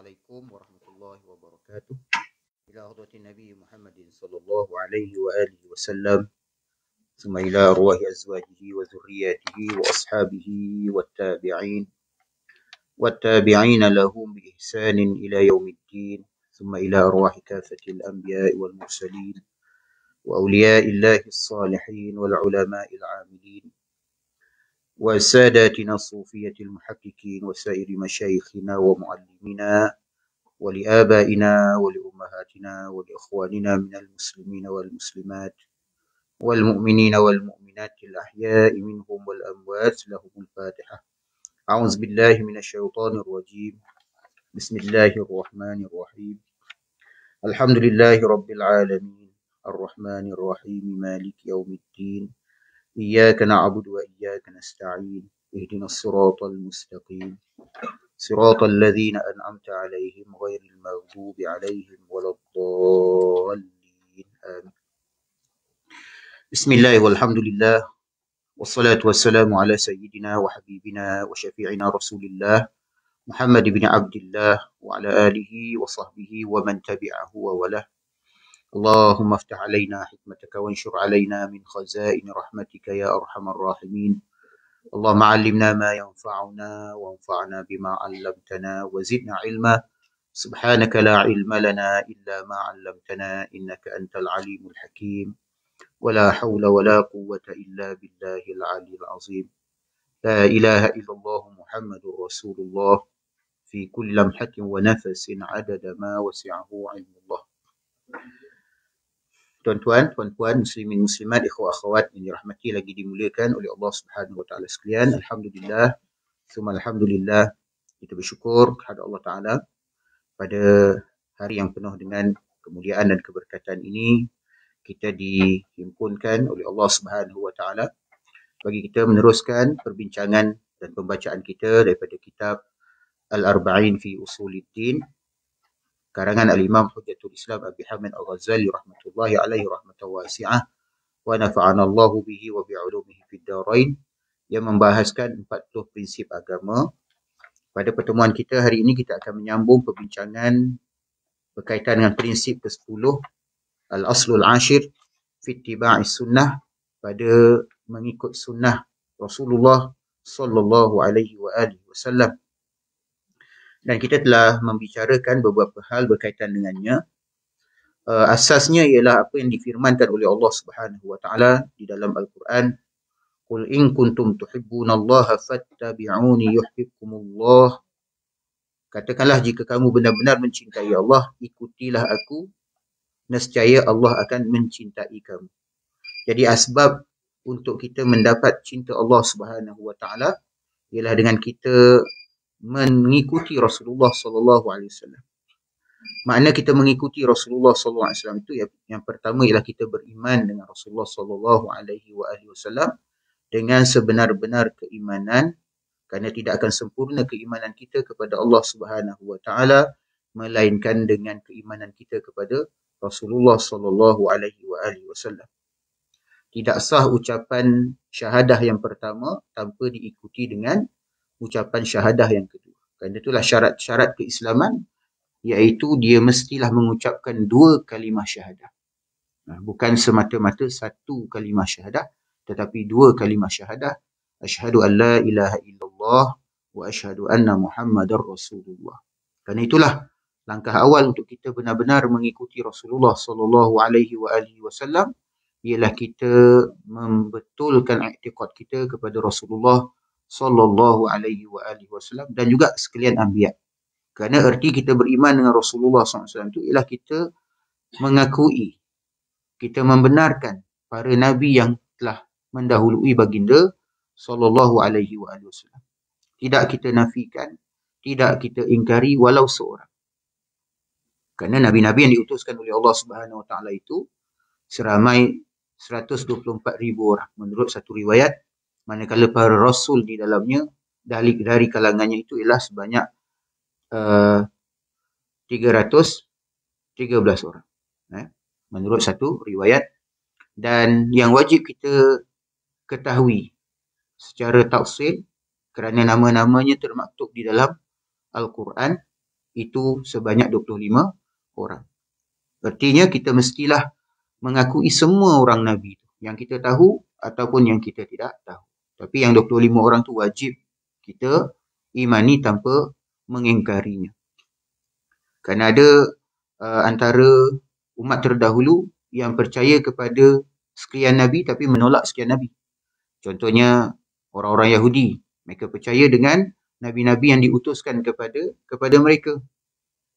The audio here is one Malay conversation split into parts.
عليكم ورحمة الله وبركاته. إلى حضرة النبي محمد صلى الله عليه وآله وسلم ثم إلى أرواح أزواجه وذرياته وأصحابه والتابعين والتابعين لهم بإحسان إلى يوم الدين ثم إلى أرواح كافة الأنبياء والمرسلين وأولياء الله الصالحين والعلماء العاملين. وساداتنا الصوفية المحققين وسائر مشايخنا ومعلمينا ولآبائنا ولأمهاتنا ولإخواننا من المسلمين والمسلمات والمؤمنين والمؤمنات الأحياء منهم والأموات لهم الفاتحة. أعوذ بالله من الشيطان الرجيم. بسم الله الرحمن الرحيم. الحمد لله رب العالمين. الرحمن الرحيم. مالك يوم الدين. إياك نعبد وإياك نستعين اهدنا الصراط المستقيم. صراط الذين أنعمت عليهم غير المغضوب عليهم ولا الضالين. آمين. بسم الله والحمد لله والصلاة والسلام على سيدنا وحبيبنا وشفيعنا رسول الله محمد بن عبد الله وعلى آله وصحبه ومن تبعه ووله. اللهم افتح علينا حكمتك وانشر علينا من خزائن رحمتك يا أرحم الراحمين. اللهم علمنا ما ينفعنا وانفعنا بما علمتنا وزدنا علما. سبحانك لا علم لنا إلا ما علمتنا إنك أنت العليم الحكيم. ولا حول ولا قوة إلا بالله العلي العظيم. لا إله إلا الله محمد رسول الله. في كل لمحة ونفس عدد ما وسعه علم الله. Tuan-tuan, puan-puan, muslimin muslimat, ikhwah akhwat yang dirahmati lagi dimuliakan oleh Allah Subhanahu wa taala sekalian. Alhamdulillah. Suma alhamdulillah kita bersyukur kepada Allah taala pada hari yang penuh dengan kemuliaan dan keberkatan ini kita dihimpunkan oleh Allah Subhanahu wa taala bagi kita meneruskan perbincangan dan pembacaan kita daripada kitab Al-Arba'in fi Usuluddin karangan Al-Imam Hujjatul Islam Abi Hamid Al-Ghazali rahmatullahi alaihi rahmatan wasi'ah wa nafa'ana Allahu bihi wa bi'ulumihi fid darain yang membahaskan 40 prinsip agama. Pada pertemuan kita hari ini kita akan menyambung perbincangan berkaitan dengan prinsip ke-10 Al-Aslul Ashir fi ittiba'i sunnah pada mengikut sunnah Rasulullah sallallahu alaihi wa alihi wasallam dan kita telah membicarakan beberapa hal berkaitan dengannya. Uh, asasnya ialah apa yang difirmankan oleh Allah Subhanahu wa taala di dalam Al-Quran, "Qul in kuntum tuhibbunallaha fattabi'uni yuhibbukumullah." Katakanlah jika kamu benar-benar mencintai Allah, ikutilah aku, nescaya Allah akan mencintai kamu. Jadi asbab untuk kita mendapat cinta Allah Subhanahu wa taala ialah dengan kita mengikuti Rasulullah sallallahu alaihi wasallam. Makna kita mengikuti Rasulullah sallallahu alaihi wasallam itu yang, yang pertama ialah kita beriman dengan Rasulullah sallallahu alaihi wasallam dengan sebenar-benar keimanan kerana tidak akan sempurna keimanan kita kepada Allah Subhanahu wa taala melainkan dengan keimanan kita kepada Rasulullah sallallahu alaihi wasallam. Tidak sah ucapan syahadah yang pertama tanpa diikuti dengan ucapan syahadah yang kedua. Kerana itulah syarat-syarat keislaman iaitu dia mestilah mengucapkan dua kalimah syahadah. Bukan semata-mata satu kalimah syahadah tetapi dua kalimah syahadah. Asyhadu an la ilaha illallah wa asyhadu anna muhammadar rasulullah. Kerana itulah langkah awal untuk kita benar-benar mengikuti Rasulullah sallallahu alaihi wasallam ialah kita membetulkan iktikad kita kepada Rasulullah sallallahu alaihi wa alihi wasallam dan juga sekalian anbiya. Kerana erti kita beriman dengan Rasulullah SAW itu ialah kita mengakui, kita membenarkan para nabi yang telah mendahului baginda sallallahu alaihi wa alihi wasallam. Tidak kita nafikan, tidak kita ingkari walau seorang. Kerana nabi-nabi yang diutuskan oleh Allah Subhanahu wa taala itu seramai 124,000 orang menurut satu riwayat manakala para rasul di dalamnya dari dari kalangannya itu ialah sebanyak uh, 313 orang eh, menurut satu riwayat dan yang wajib kita ketahui secara tafsir kerana nama-namanya termaktub di dalam Al-Quran itu sebanyak 25 orang. Artinya kita mestilah mengakui semua orang Nabi itu. Yang kita tahu ataupun yang kita tidak tahu. Tapi yang 25 orang tu wajib kita imani tanpa mengingkarinya. Kerana ada uh, antara umat terdahulu yang percaya kepada sekian Nabi tapi menolak sekian Nabi. Contohnya orang-orang Yahudi. Mereka percaya dengan Nabi-Nabi yang diutuskan kepada kepada mereka.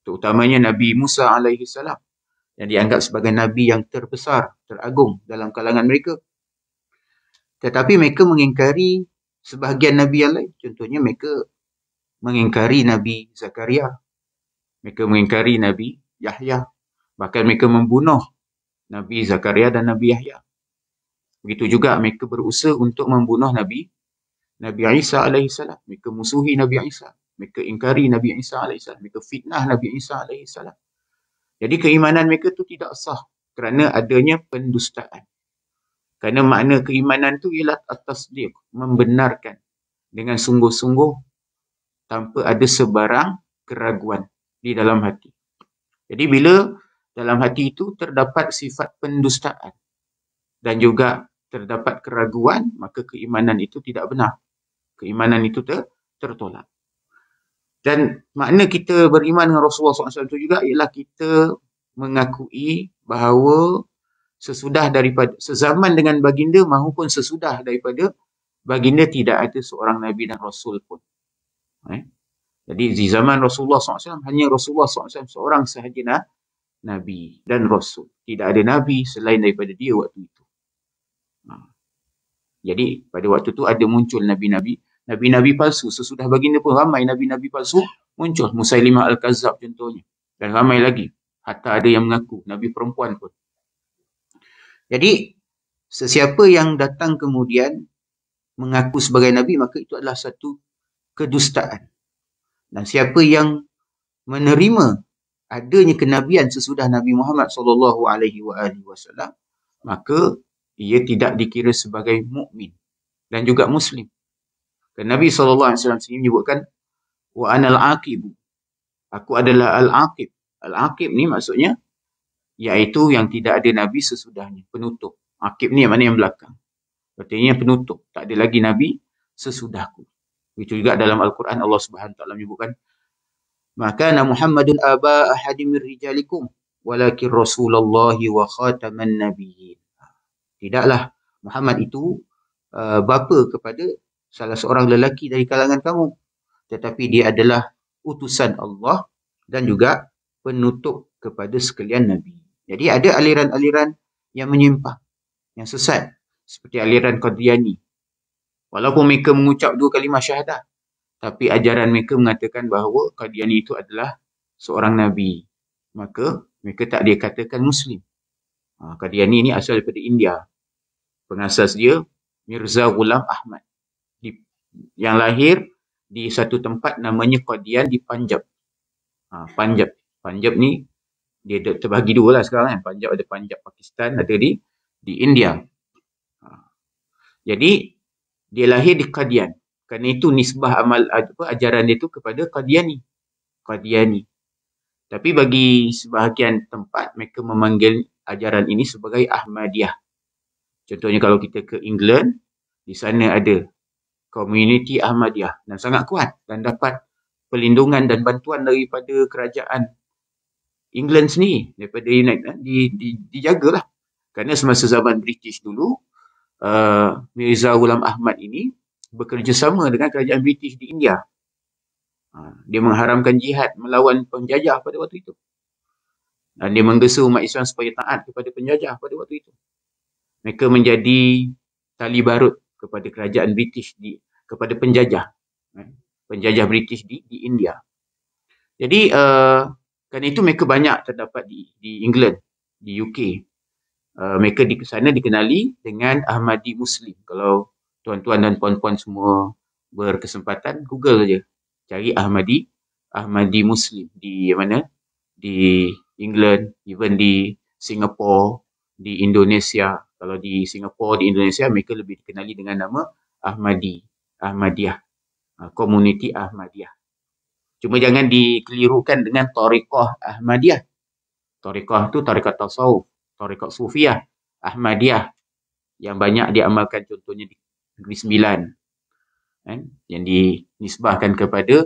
Terutamanya Nabi Musa alaihi salam yang dianggap sebagai Nabi yang terbesar, teragung dalam kalangan mereka. Tetapi mereka mengingkari sebahagian Nabi yang lain. Contohnya mereka mengingkari Nabi Zakaria. Mereka mengingkari Nabi Yahya. Bahkan mereka membunuh Nabi Zakaria dan Nabi Yahya. Begitu juga mereka berusaha untuk membunuh Nabi Nabi Isa AS. Mereka musuhi Nabi Isa. Mereka ingkari Nabi Isa AS. Mereka fitnah Nabi Isa AS. Jadi keimanan mereka itu tidak sah kerana adanya pendustaan. Kerana makna keimanan itu ialah atas dia membenarkan dengan sungguh-sungguh tanpa ada sebarang keraguan di dalam hati. Jadi bila dalam hati itu terdapat sifat pendustaan dan juga terdapat keraguan, maka keimanan itu tidak benar. Keimanan itu ter, tertolak. Dan makna kita beriman dengan Rasulullah SAW itu juga ialah kita mengakui bahawa sesudah daripada sezaman dengan baginda maupun sesudah daripada baginda tidak ada seorang Nabi dan Rasul pun. Eh? Jadi di zaman Rasulullah SAW hanya Rasulullah SAW seorang sahaja nah, Nabi dan Rasul. Tidak ada Nabi selain daripada dia waktu itu. Ha. Jadi pada waktu itu ada muncul Nabi-Nabi. Nabi-Nabi palsu. Sesudah baginda pun ramai Nabi-Nabi palsu muncul. Musailimah Al-Kazab contohnya. Dan ramai lagi. Hatta ada yang mengaku. Nabi perempuan pun. Jadi sesiapa yang datang kemudian mengaku sebagai Nabi maka itu adalah satu kedustaan. Dan siapa yang menerima adanya kenabian sesudah Nabi Muhammad sallallahu alaihi wasallam maka ia tidak dikira sebagai mukmin dan juga muslim. Dan Nabi sallallahu alaihi wasallam sendiri menyebutkan wa anal aqib. Aku adalah al-aqib. Al-aqib ni maksudnya iaitu yang tidak ada nabi sesudahnya, penutup. Aqib ni mana yang belakang. Artinya penutup, tak ada lagi nabi sesudahku. Itu juga dalam Al-Quran Allah Subhanahu taala menyebutkan maka Muhammadun aba ahadim rijalikum walakin Rasulullah wa khataman nabiyyin. Tidaklah Muhammad itu uh, bapa kepada salah seorang lelaki dari kalangan kamu tetapi dia adalah utusan Allah dan juga penutup kepada sekalian nabi. Jadi ada aliran-aliran yang menyimpang, yang sesat seperti aliran Qadiani Walaupun mereka mengucap dua kalimah syahadah. Tapi ajaran mereka mengatakan bahawa Qadiani itu adalah seorang Nabi. Maka mereka tak dikatakan Muslim. Ha, Qadiani ini asal daripada India. Pengasas dia Mirza Ghulam Ahmad. Di, yang lahir di satu tempat namanya Qadian di Panjab. Ha, Panjab. Panjab ni dia terbagi dua lah sekarang kan. Panjab ada Panjab Pakistan, ada di di India. Ha. Jadi dia lahir di Qadian. Kerana itu nisbah amal apa, ajaran dia itu kepada Qadiani. Qadiani. Tapi bagi sebahagian tempat, mereka memanggil ajaran ini sebagai Ahmadiyah. Contohnya kalau kita ke England, di sana ada community Ahmadiyah dan sangat kuat dan dapat perlindungan dan bantuan daripada kerajaan England sendiri daripada United di, di, dijagalah kerana semasa zaman British dulu uh, Mirza Ghulam Ahmad ini bekerjasama dengan kerajaan British di India. Uh, dia mengharamkan jihad melawan penjajah pada waktu itu. Dan dia menggesa umat Islam supaya taat kepada penjajah pada waktu itu. Mereka menjadi tali barut kepada kerajaan British di kepada penjajah. Eh, penjajah British di, di India. Jadi uh, kerana itu mereka banyak terdapat di, di England, di UK. Uh, mereka di sana dikenali dengan Ahmadi Muslim. Kalau tuan-tuan dan puan-puan semua berkesempatan, Google saja. Cari Ahmadi, Ahmadi Muslim di mana? Di England, even di Singapore, di Indonesia. Kalau di Singapore, di Indonesia, mereka lebih dikenali dengan nama Ahmadi, Ahmadiyah, uh, Community Ahmadiyah. Cuma jangan dikelirukan dengan Tariqah Ahmadiyah. Tariqah tu Tariqah Tasawuf. Tariqah Sufiah. Ahmadiyah. Yang banyak diamalkan contohnya di Negeri Sembilan. Kan? Yang dinisbahkan kepada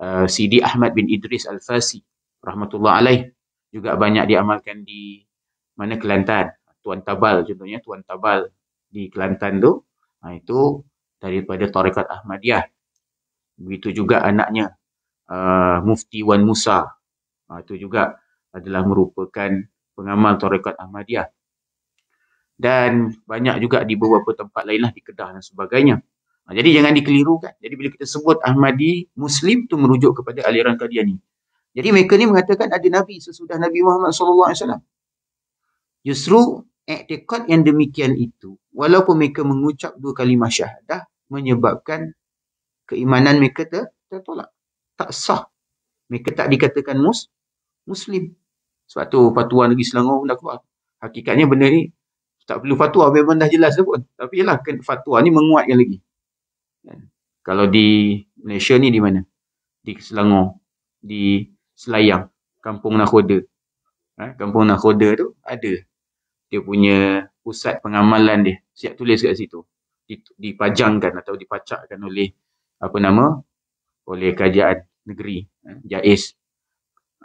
uh, Sidi Ahmad bin Idris Al-Fasi. Rahmatullah alaih. Juga banyak diamalkan di mana Kelantan. Tuan Tabal contohnya. Tuan Tabal di Kelantan tu. Ha, itu daripada Tarikat Ahmadiyah. Begitu juga anaknya uh, Mufti Wan Musa. Uh, itu juga adalah merupakan pengamal Tarikat Ahmadiyah. Dan banyak juga di beberapa tempat lainlah di Kedah dan sebagainya. Uh, jadi jangan dikelirukan. Jadi bila kita sebut Ahmadi Muslim itu merujuk kepada aliran Qadiani. Jadi mereka ni mengatakan ada Nabi sesudah Nabi Muhammad SAW. Justru iktikad yang demikian itu, walaupun mereka mengucap dua kalimah syahadah, menyebabkan keimanan mereka ter, tertolak. Tak sah. Mereka tak dikatakan mus, Muslim. Sebab tu fatwa negeri Selangor pun dah keluar. Hakikatnya benda ni tak perlu fatwa memang dah jelas pun. Tapi ialah fatwa ni menguatkan lagi. Kan? Kalau di Malaysia ni di mana? Di Selangor. Di Selayang. Kampung Nakhoda. Ha? Kampung Nakhoda tu ada. Dia punya pusat pengamalan dia. Siap tulis kat situ dipajangkan atau dipacakkan oleh apa nama oleh kerajaan negeri eh, Jais.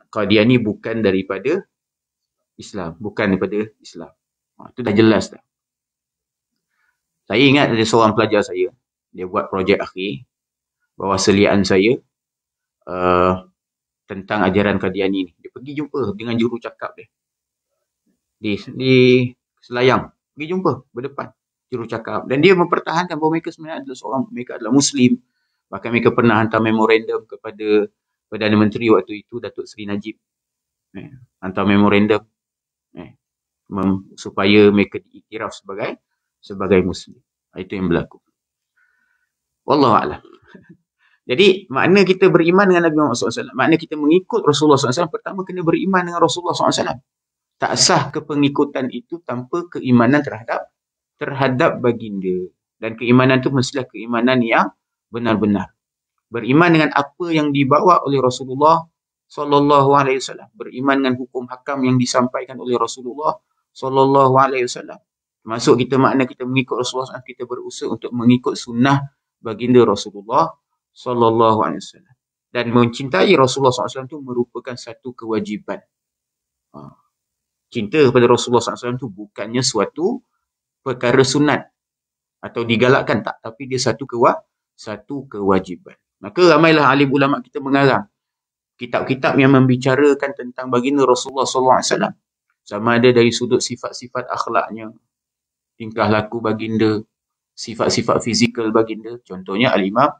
Qadiani bukan daripada Islam bukan daripada Islam. Ha, itu dah jelas dah. Saya ingat ada seorang pelajar saya dia buat projek akhir bawah seliaan saya uh, tentang ajaran Qadiani ni dia pergi jumpa dengan juru cakap dia. Di di Selayang pergi jumpa berdepan juru cakap. Dan dia mempertahankan bahawa mereka sebenarnya adalah seorang mereka adalah muslim bahkan mereka pernah hantar memorandum kepada Perdana Menteri waktu itu Datuk Seri Najib. Eh, hantar memorandum eh, mem, supaya mereka diiktiraf sebagai sebagai muslim. Itu yang berlaku. Wallahu a'lam. Jadi makna kita beriman dengan Nabi Muhammad SAW makna kita mengikut Rasulullah SAW pertama kena beriman dengan Rasulullah SAW tak sah kepengikutan itu tanpa keimanan terhadap terhadap baginda. Dan keimanan itu mestilah keimanan yang benar-benar. Beriman dengan apa yang dibawa oleh Rasulullah sallallahu alaihi wasallam. Beriman dengan hukum hakam yang disampaikan oleh Rasulullah sallallahu alaihi wasallam. Termasuk kita makna kita mengikut Rasulullah SAW, kita berusaha untuk mengikut sunnah baginda Rasulullah sallallahu alaihi wasallam. Dan mencintai Rasulullah SAW itu merupakan satu kewajiban. Ha. Cinta kepada Rasulullah SAW itu bukannya suatu perkara sunat atau digalakkan tak. Tapi dia satu kewa satu kewajiban maka ramailah alim ulama kita mengarang. Kitab-kitab yang membicarakan tentang baginda Rasulullah SAW sama ada dari sudut sifat-sifat akhlaknya tingkah laku baginda sifat-sifat fizikal baginda. Contohnya al-imam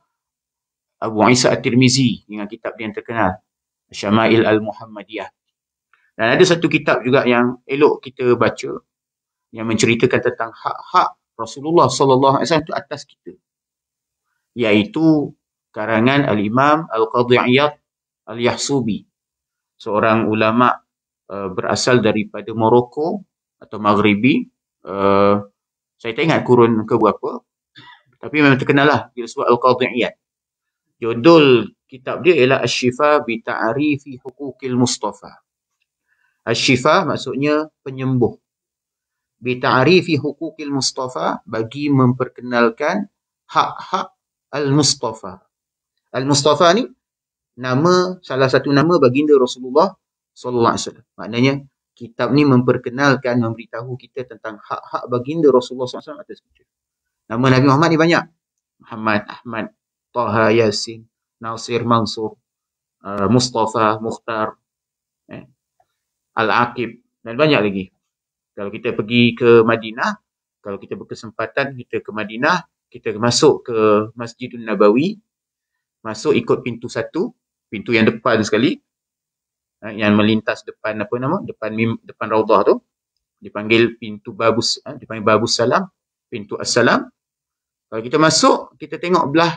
Abu Isa At-Tirmizi dengan kitab yang terkenal Syama'il Al-Muhammadiyah. Dan ada satu kitab juga yang elok kita baca yang menceritakan tentang hak-hak Rasulullah sallallahu alaihi wasallam itu atas kita iaitu karangan al-Imam Al-Qadhi Iyad Al-Yahsubi. Seorang ulama uh, berasal daripada Morocco atau Maghribi. Uh, saya tak ingat kurun ke berapa tapi memang terkenal lah dia sebut Al-Qadhi Iyad judul kitab dia ialah Asy-Syifa bi Ta'rifi Huquqil Mustafa. Asy-Syifa maksudnya penyembuh. Bita'rifi hukukil Mustafa bagi memperkenalkan hak-hak Al-Mustafa. Al-Mustafa ni nama salah satu nama baginda Rasulullah sallallahu alaihi wasallam. Maknanya kitab ni memperkenalkan memberitahu kita tentang hak-hak baginda Rasulullah SAW atas kita. Nama Nabi Muhammad ni banyak. Muhammad, Ahmad, Taha, Yasin, Nasir, Mansur, uh, Mustafa, Mukhtar, eh, Al-Aqib dan banyak lagi. Kalau kita pergi ke Madinah, kalau kita berkesempatan kita ke Madinah, kita masuk ke Masjidun Nabawi, masuk ikut pintu satu, pintu yang depan sekali, eh, yang melintas depan apa nama? Depan depan Raudhah tu. Dipanggil pintu Babus, eh, dipanggil Babus Salam, pintu Assalam. Kalau kita masuk, kita tengok belah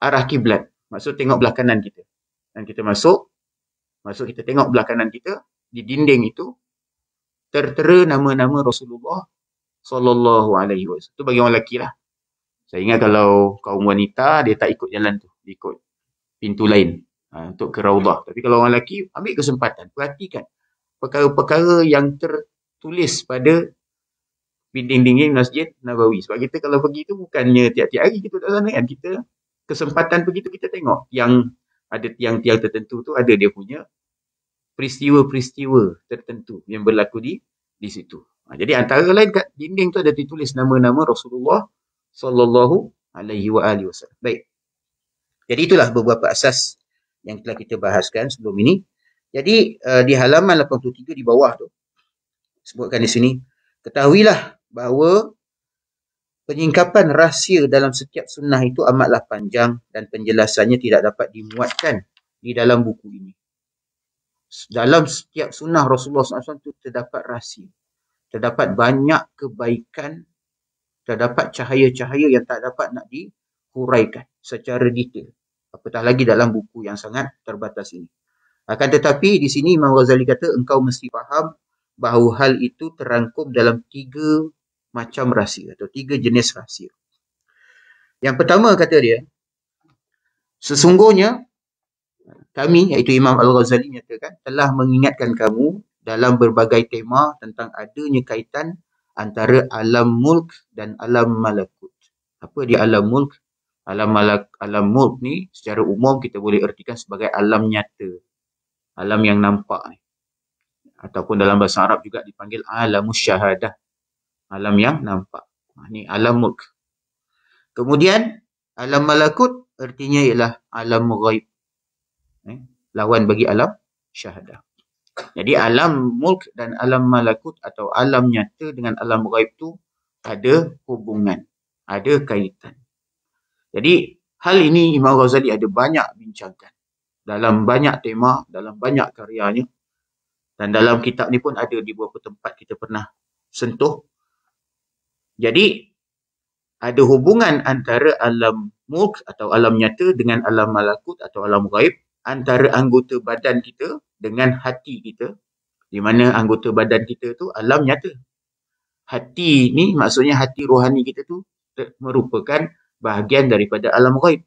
arah kiblat. Maksud tengok belah kanan kita. Dan kita masuk, masuk kita tengok belah kanan kita, di dinding itu tertera nama-nama Rasulullah sallallahu alaihi wasallam. Itu bagi orang lelaki lah. Saya ingat kalau kaum wanita dia tak ikut jalan tu, dia ikut pintu lain. ha, untuk ke raudah. Tapi kalau orang lelaki, ambil kesempatan. Perhatikan perkara-perkara yang tertulis pada dinding-dinding masjid Nabawi. Sebab kita kalau pergi tu bukannya tiap-tiap hari kita tak sana kan. Kita kesempatan pergi tu kita tengok yang ada tiang-tiang tertentu tu ada dia punya peristiwa-peristiwa tertentu yang berlaku di di situ. Ha, jadi antara lain kat dinding tu ada ditulis nama-nama Rasulullah sallallahu alaihi wa alihi wasallam. Baik. Jadi itulah beberapa asas yang telah kita bahaskan sebelum ini. Jadi uh, di halaman 83 di bawah tu sebutkan di sini ketahuilah bahawa penyingkapan rahsia dalam setiap sunnah itu amatlah panjang dan penjelasannya tidak dapat dimuatkan di dalam buku ini. Dalam setiap sunnah Rasulullah SAW itu terdapat rahsia terdapat banyak kebaikan, terdapat cahaya-cahaya yang tak dapat nak dihuraikan secara detail. Apatah lagi dalam buku yang sangat terbatas ini. Akan tetapi di sini Imam Ghazali kata engkau mesti faham bahawa hal itu terangkum dalam tiga macam rahsia atau tiga jenis rahsia. Yang pertama kata dia, sesungguhnya kami iaitu Imam Al-Ghazali nyatakan telah mengingatkan kamu dalam berbagai tema tentang adanya kaitan antara alam mulk dan alam malakut. Apa dia alam mulk? Alam malak alam mulk ni secara umum kita boleh ertikan sebagai alam nyata. Alam yang nampak ni. Ataupun dalam bahasa Arab juga dipanggil alam syahadah. Alam yang nampak. Ini ha, alam mulk. Kemudian alam malakut artinya ialah alam ghaib. Eh, lawan bagi alam syahadah. Jadi alam mulk dan alam malakut atau alam nyata dengan alam ghaib tu ada hubungan, ada kaitan. Jadi hal ini Imam Ghazali ada banyak bincangkan dalam banyak tema, dalam banyak karyanya. Dan dalam kitab ni pun ada di beberapa tempat kita pernah sentuh. Jadi ada hubungan antara alam mulk atau alam nyata dengan alam malakut atau alam ghaib antara anggota badan kita dengan hati kita di mana anggota badan kita tu alam nyata. Hati ni maksudnya hati rohani kita tu merupakan bahagian daripada alam ghaib.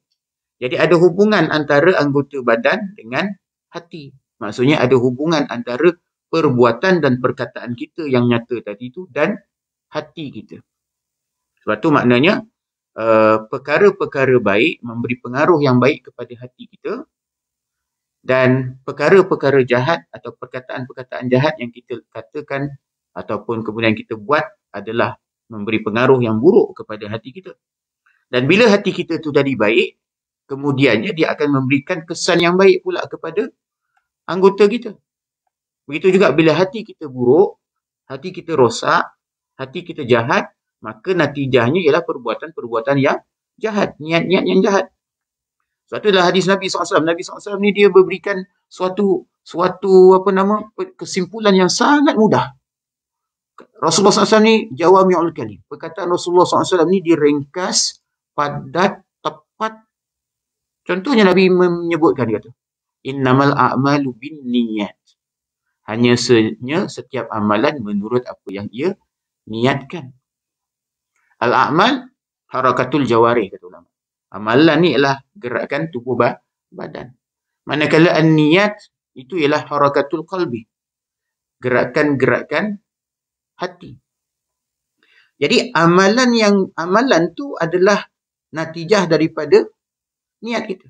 Jadi ada hubungan antara anggota badan dengan hati. Maksudnya ada hubungan antara perbuatan dan perkataan kita yang nyata tadi tu dan hati kita. Sebab tu maknanya uh, perkara-perkara baik memberi pengaruh yang baik kepada hati kita dan perkara-perkara jahat atau perkataan-perkataan jahat yang kita katakan ataupun kemudian kita buat adalah memberi pengaruh yang buruk kepada hati kita. Dan bila hati kita tu jadi baik, kemudiannya dia akan memberikan kesan yang baik pula kepada anggota kita. Begitu juga bila hati kita buruk, hati kita rosak, hati kita jahat, maka natijahnya ialah perbuatan-perbuatan yang jahat, niat-niat yang jahat. Sebab tu adalah hadis Nabi SAW. Nabi SAW ni dia memberikan suatu suatu apa nama kesimpulan yang sangat mudah. Rasulullah SAW ni jawab mi'ul kalim. Perkataan Rasulullah SAW ni diringkas padat tepat. Contohnya Nabi menyebutkan dia kata, Innamal a'malu bin niyat. Hanya senya setiap amalan menurut apa yang ia niatkan. Al-a'mal harakatul jawarih kata ulama. Amalan ni ialah gerakan tubuh badan. Manakala an-niyat itu ialah harakatul qalbi. Gerakan-gerakan hati. Jadi amalan yang amalan tu adalah natijah daripada niat kita.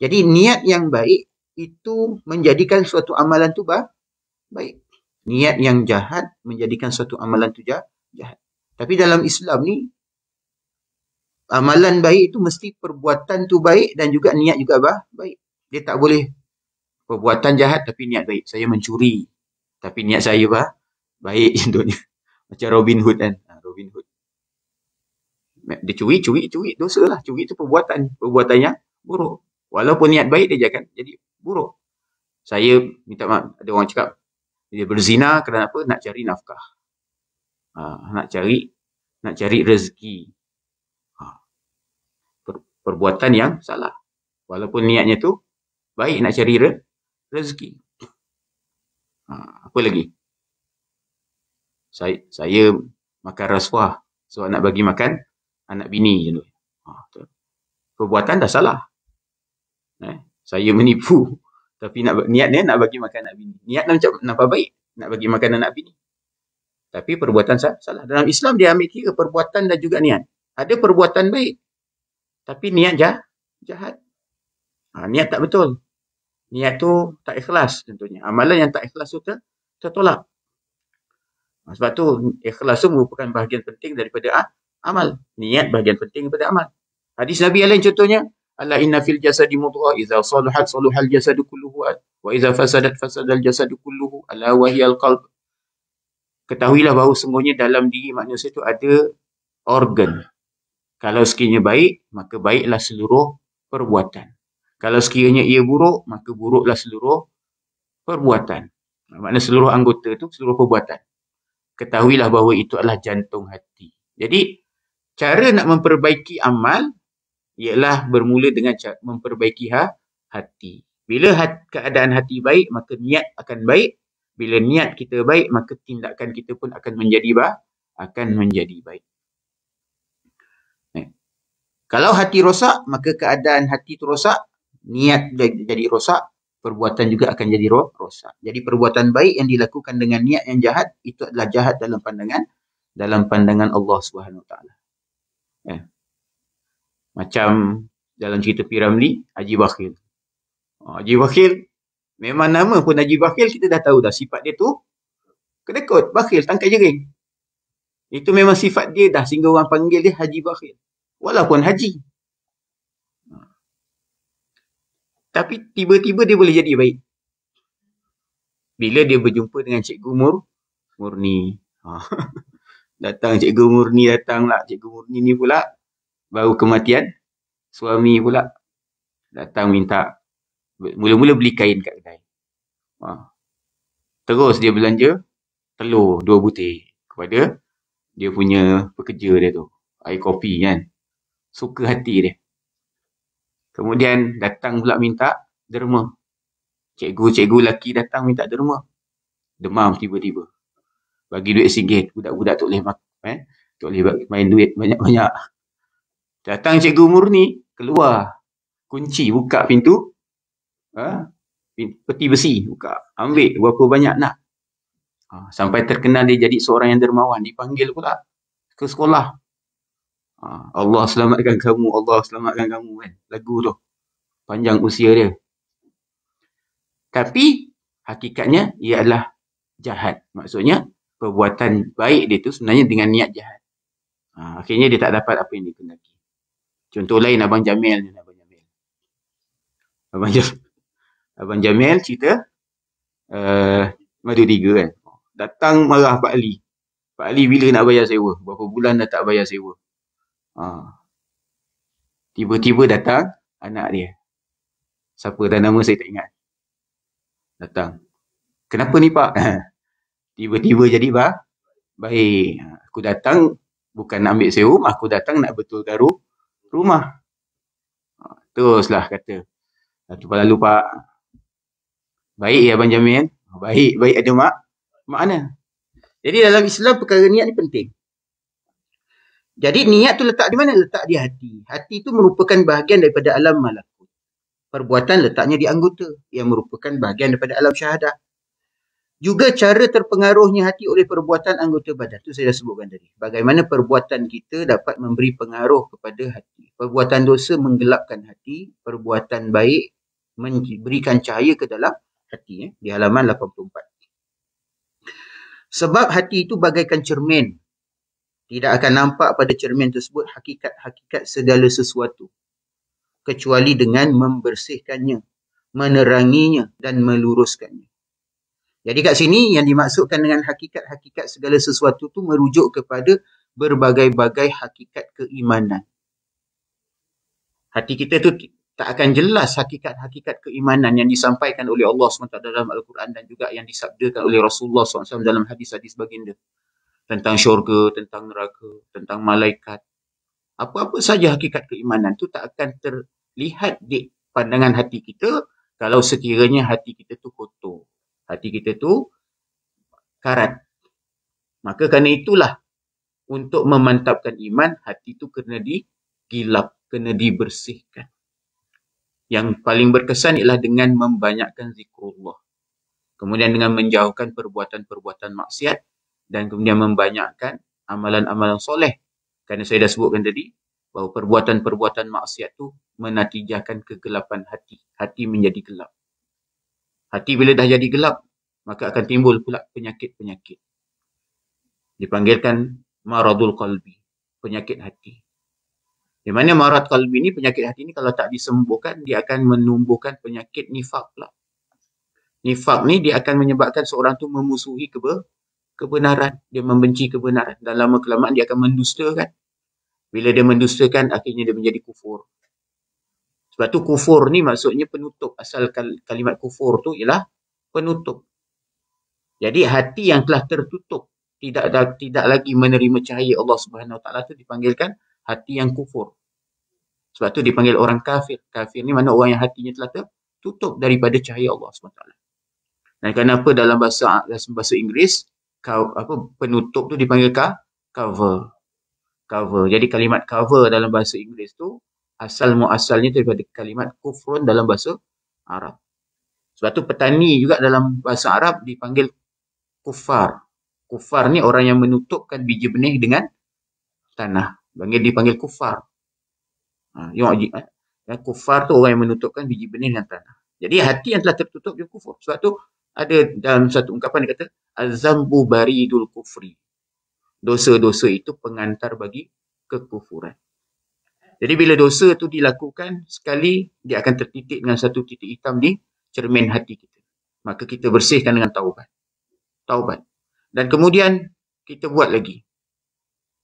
Jadi niat yang baik itu menjadikan suatu amalan tu baik. Niat yang jahat menjadikan suatu amalan tu jahat. Tapi dalam Islam ni amalan baik itu mesti perbuatan tu baik dan juga niat juga bah, baik. Dia tak boleh perbuatan jahat tapi niat baik. Saya mencuri tapi niat saya bah, baik contohnya. Macam Robin Hood kan. Ha, Robin Hood. Dia curi, curi, curi. Dosa lah. Curi itu perbuatan. Perbuatannya buruk. Walaupun niat baik dia jangan jadi buruk. Saya minta maaf. Ada orang cakap. Dia berzina kerana apa? Nak cari nafkah. Ha, nak cari nak cari rezeki perbuatan yang salah. Walaupun niatnya tu baik nak cari re rezeki. Ha, apa lagi? Saya, saya makan rasuah sebab nak bagi makan anak bini je tu. Ha, perbuatan dah salah. Eh? Saya menipu. Tapi nak niatnya nak bagi makan anak bini. Niat macam nampak baik. Nak bagi makan anak bini. Tapi perbuatan salah. Dalam Islam dia ambil kira perbuatan dan juga niat. Ada perbuatan baik. Tapi niat jah, jahat. Ha, niat tak betul. Niat tu tak ikhlas tentunya. Amalan yang tak ikhlas tu tertolak. Ha, sebab tu ikhlas tu merupakan bahagian penting daripada ah, amal. Niat bahagian penting daripada amal. Hadis Nabi yang lain contohnya. Allah inna fil jasadi mudghah idza saluhat saluhal jasadu kulluhu wa idza fasadat fasadal jasadu kulluhu ala wahiyal qalb. Ketahuilah bahawa sungguhnya dalam diri manusia itu ada organ. Kalau sekiranya baik, maka baiklah seluruh perbuatan. Kalau sekiranya ia buruk, maka buruklah seluruh perbuatan. Maknanya seluruh anggota itu seluruh perbuatan. Ketahuilah bahawa itu adalah jantung hati. Jadi, cara nak memperbaiki amal ialah bermula dengan memperbaiki ha, hati. Bila hat, keadaan hati baik, maka niat akan baik. Bila niat kita baik, maka tindakan kita pun akan menjadi bah, akan menjadi baik. Kalau hati rosak, maka keadaan hati itu rosak, niat jadi rosak, perbuatan juga akan jadi rosak. Jadi perbuatan baik yang dilakukan dengan niat yang jahat, itu adalah jahat dalam pandangan dalam pandangan Allah Subhanahu Wa Taala. Eh. Macam dalam cerita Piramli, Haji Bakhil. Oh, Haji Bakhil, memang nama pun Haji Bakhil, kita dah tahu dah sifat dia tu kedekut, bakhil, tangkai jering. Itu memang sifat dia dah sehingga orang panggil dia Haji Bakhil. Walaupun Haji. Tapi tiba-tiba dia boleh jadi baik. Bila dia berjumpa dengan Cikgu Mur, Murni. Ha. datang Cikgu Murni datang lah. Cikgu Murni ni pula baru kematian suami pula datang minta mula-mula beli kain kat kedai. Ha. Terus dia belanja telur dua butir kepada dia punya pekerja dia tu. Air kopi kan. Suka hati dia. Kemudian datang pula minta derma. Cikgu-cikgu lelaki datang minta derma. Demam tiba-tiba. Bagi duit singgit. Budak-budak tak boleh makan. Eh? Tak boleh main duit banyak-banyak. Datang cikgu murni, keluar. Kunci, buka pintu. Ha? Peti besi, buka. Ambil berapa banyak nak. Ha, sampai terkenal dia jadi seorang yang dermawan. Dipanggil pula ke sekolah. Ha, Allah selamatkan kamu, Allah selamatkan kamu. Kan? Lagu tu. Panjang usia dia. Tapi, hakikatnya ia adalah jahat. Maksudnya, perbuatan baik dia tu sebenarnya dengan niat jahat. Ha, akhirnya dia tak dapat apa yang dikendaki. Contoh lain Abang Jamil ni Abang Jamil. Abang Jamil, Abang Jamil cerita uh, Madu Tiga kan. Datang marah Pak Ali. Pak Ali bila nak bayar sewa? Berapa bulan dah tak bayar sewa? Ha. Tiba-tiba datang anak dia. Siapa dan nama saya tak ingat. Datang. Kenapa ni Pak? Tiba-tiba jadi bah? Baik. Aku datang bukan nak ambil sewa, aku datang nak betulkan rumah rumah. Ha, teruslah kata. Satu lalu Pak. Baik ya Abang Jamil. Baik, baik ada mak. Makna. Jadi dalam Islam perkara niat ni penting. Jadi niat tu letak di mana? Letak di hati. Hati tu merupakan bahagian daripada alam malakut. Perbuatan letaknya di anggota yang merupakan bahagian daripada alam syahadah. Juga cara terpengaruhnya hati oleh perbuatan anggota badan. Itu saya dah sebutkan tadi. Bagaimana perbuatan kita dapat memberi pengaruh kepada hati. Perbuatan dosa menggelapkan hati. Perbuatan baik memberikan cahaya ke dalam hati. Eh, di halaman 84. Sebab hati itu bagaikan cermin. Tidak akan nampak pada cermin tersebut hakikat-hakikat segala sesuatu. Kecuali dengan membersihkannya, meneranginya dan meluruskannya. Jadi kat sini yang dimaksudkan dengan hakikat-hakikat segala sesuatu tu merujuk kepada berbagai-bagai hakikat keimanan. Hati kita tu tak akan jelas hakikat-hakikat keimanan yang disampaikan oleh Allah SWT dalam Al-Quran dan juga yang disabdakan oleh Rasulullah SAW dalam hadis-hadis baginda. Tentang syurga, tentang neraka, tentang malaikat. Apa-apa saja hakikat keimanan tu tak akan terlihat di pandangan hati kita kalau sekiranya hati kita tu kotor hati kita tu karat. Maka kerana itulah untuk memantapkan iman, hati tu kena digilap, kena dibersihkan. Yang paling berkesan ialah dengan membanyakkan zikrullah. Kemudian dengan menjauhkan perbuatan-perbuatan maksiat dan kemudian membanyakkan amalan-amalan soleh. Kerana saya dah sebutkan tadi, bahawa perbuatan-perbuatan maksiat tu menatijahkan kegelapan hati. Hati menjadi gelap. Hati bila dah jadi gelap, maka akan timbul pula penyakit-penyakit. Dipanggilkan maradul qalbi, penyakit hati. Di mana marad qalbi ni, penyakit hati ni kalau tak disembuhkan, dia akan menumbuhkan penyakit nifak pula. Nifak ni dia akan menyebabkan seorang tu memusuhi kebe, kebenaran. Dia membenci kebenaran. Dan lama kelamaan dia akan mendustakan. Bila dia mendustakan, akhirnya dia menjadi kufur. Sebab tu kufur ni maksudnya penutup. Asal kalimat kufur tu ialah penutup. Jadi hati yang telah tertutup tidak tidak lagi menerima cahaya Allah Subhanahu Taala tu dipanggilkan hati yang kufur. Sebab tu dipanggil orang kafir. Kafir ni mana orang yang hatinya telah tertutup daripada cahaya Allah Subhanahu Taala. Dan kenapa dalam bahasa dalam bahasa Inggeris apa penutup tu dipanggil cover cover. Jadi kalimat cover dalam bahasa Inggeris tu asal muasalnya daripada kalimat kufrun dalam bahasa Arab. Sebab tu petani juga dalam bahasa Arab dipanggil kufar. Kufar ni orang yang menutupkan biji benih dengan tanah. Panggil dipanggil kufar. Ha, yang eh? Ya, kufar tu orang yang menutupkan biji benih dengan tanah. Jadi hati yang telah tertutup dia kufur. Sebab tu ada dalam satu ungkapan dia kata azambu baridul kufri dosa-dosa itu pengantar bagi kekufuran. Jadi bila dosa itu dilakukan, sekali dia akan tertitik dengan satu titik hitam di cermin hati kita. Maka kita bersihkan dengan taubat. Taubat. Dan kemudian kita buat lagi.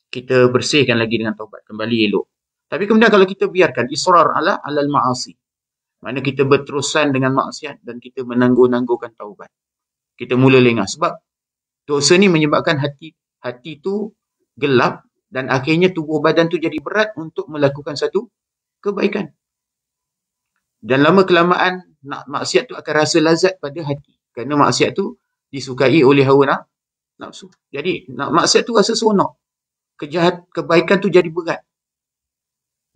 Kita bersihkan lagi dengan taubat. Kembali elok. Tapi kemudian kalau kita biarkan israr ala alal ma'asi. Mana kita berterusan dengan maksiat dan kita menangguh-nangguhkan taubat. Kita mula lengah. Sebab dosa ni menyebabkan hati hati tu gelap dan akhirnya tubuh badan tu jadi berat untuk melakukan satu kebaikan. Dan lama kelamaan nak maksiat tu akan rasa lazat pada hati. Kerana maksiat tu disukai oleh hawa nafsu. Jadi nak maksiat tu rasa seronok. Kejahat kebaikan tu jadi berat.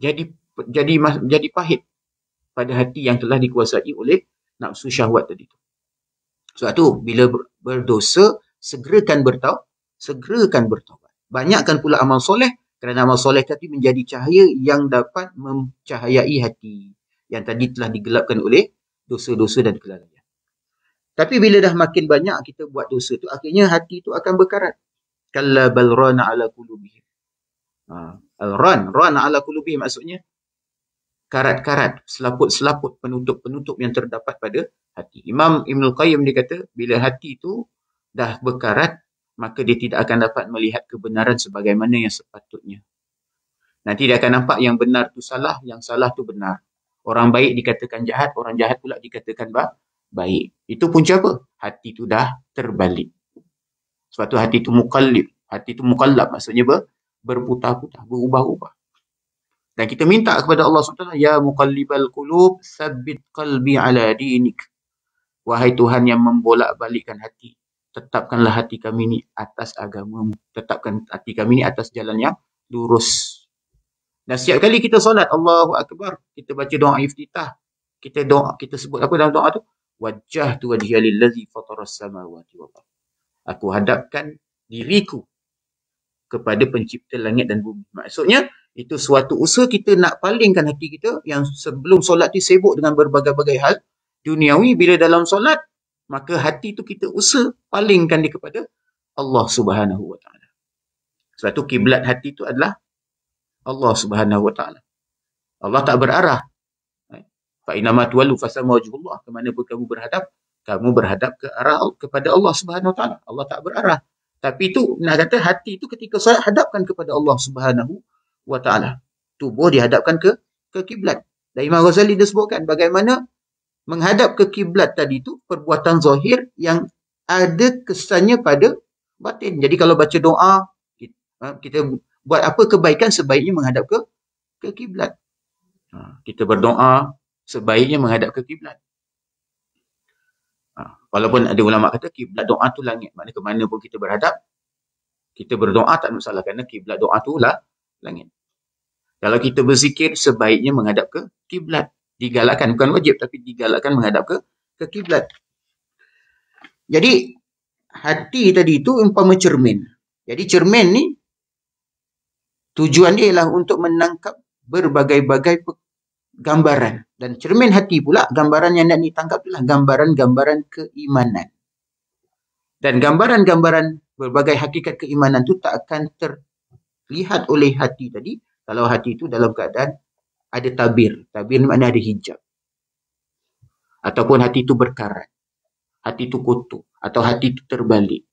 Jadi jadi jadi pahit pada hati yang telah dikuasai oleh nafsu syahwat tadi tu. Sebab tu bila berdosa segerakan bertaubat segerakan bertobat. Banyakkan pula amal soleh kerana amal soleh tadi menjadi cahaya yang dapat mencahayai hati yang tadi telah digelapkan oleh dosa-dosa dan kelalaian. Tapi bila dah makin banyak kita buat dosa tu, akhirnya hati tu akan berkarat. Kalla bal rana ala kulubihim. Ha, al-ran, rana ala kulubihim maksudnya karat-karat, selaput-selaput, penutup-penutup yang terdapat pada hati. Imam Ibn Qayyim dia kata, bila hati tu dah berkarat, maka dia tidak akan dapat melihat kebenaran sebagaimana yang sepatutnya. Nanti dia akan nampak yang benar tu salah, yang salah tu benar. Orang baik dikatakan jahat, orang jahat pula dikatakan baik. Itu punca apa? Hati tu dah terbalik. Sebab tu hati tu mukallib. Hati tu mukallab maksudnya ber, berputar-putar, berubah-ubah. Dan kita minta kepada Allah SWT, Ya muqallibal qulub, sabbit qalbi ala dinik. Wahai Tuhan yang membolak-balikkan hati tetapkanlah hati kami ni atas agamamu. Tetapkan hati kami ni atas jalan yang lurus. Dan setiap kali kita solat, Allahu Akbar, kita baca doa iftitah. Kita doa, kita sebut apa dalam doa tu? Wajah tu wajhiya lillazi fataras samawati wa Aku hadapkan diriku kepada pencipta langit dan bumi. Maksudnya, itu suatu usaha kita nak palingkan hati kita yang sebelum solat ni sibuk dengan berbagai-bagai hal duniawi. Bila dalam solat, maka hati tu kita usah palingkan dia kepada Allah Subhanahu wa taala. Sebab tu kiblat hati tu adalah Allah Subhanahu wa taala. Allah tak berarah. Fa inna ma tuwallu fasama wajhullah. Ke mana pun kamu berhadap, kamu berhadap ke arah kepada Allah Subhanahu wa taala. Allah tak berarah. Tapi itu nak kata hati itu ketika saya hadapkan kepada Allah Subhanahu wa taala. Tubuh dihadapkan ke ke kiblat. Dan Imam Ghazali disebutkan bagaimana menghadap ke kiblat tadi tu perbuatan zahir yang ada kesannya pada batin. Jadi kalau baca doa ha, kita buat apa kebaikan sebaiknya menghadap ke ke kiblat. Ha, kita berdoa sebaiknya menghadap ke kiblat. Ha, walaupun ada ulama kata kiblat doa tu langit. Maknanya ke mana pun kita berhadap kita berdoa tak masalah kerana kiblat doa tu lah langit. Kalau kita berzikir sebaiknya menghadap ke kiblat. digalakkan bukan wajib tapi digalakkan menghadap ke ke kiblat. Jadi hati tadi itu umpama cermin. Jadi cermin ni tujuan dia ialah untuk menangkap berbagai-bagai gambaran dan cermin hati pula gambaran yang nak ditangkap adalah gambaran-gambaran keimanan. Dan gambaran-gambaran berbagai hakikat keimanan tu tak akan terlihat oleh hati tadi kalau hati itu dalam keadaan ada tabir. Tabir ni maknanya ada hijab. Ataupun hati itu berkarat. Hati itu kotor. Atau hati itu terbalik.